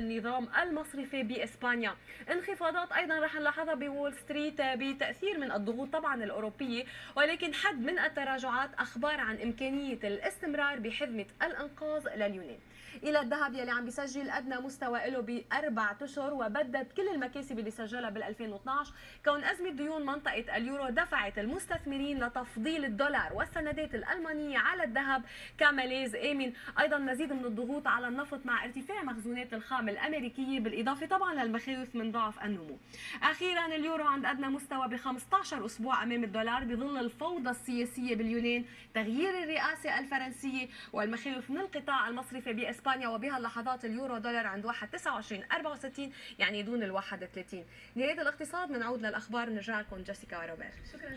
النظام المصرفي بإسبانيا. انخفاضات أيضا رح نلاحظها بول ستريت بتأثير من الضغوط طبعا الأوروبية ولكن حد من التراجعات أخبار عن إمكانية الاستمرار بحزمة الإنقاذ لليونان. إلى الذهب يلي عم بيسجل أدنى مستوى له بأربع أشهر وبدد كل المكاسب اللي سجلها بال 2012 كون أزمة ديون منطقة اليورو دفعت المستثمرين لتفضيل الدولار والسندات الألمانية على الذهب كملاذ آمن. أيضا مزيد من الضغوط على النفط مع ارتفاع مخزونات الخام الامريكيه بالإضافة طبعا للمخاوف من ضعف النمو. أخيرا اليورو عند أدنى مستوى ب 15 أسبوع أمام الدولار بظل الفوضى السياسية باليونان تغيير الرئاسة الفرنسية والمخاوف من القطاع المصرفي بإسبانيا اسبانيا وبها اللحظات اليورو دولار عند 1.29 يعني دون ال 31 نهاية الاقتصاد بنعود للأخبار بنرجع لكم جيسيكا وروبير شكرا.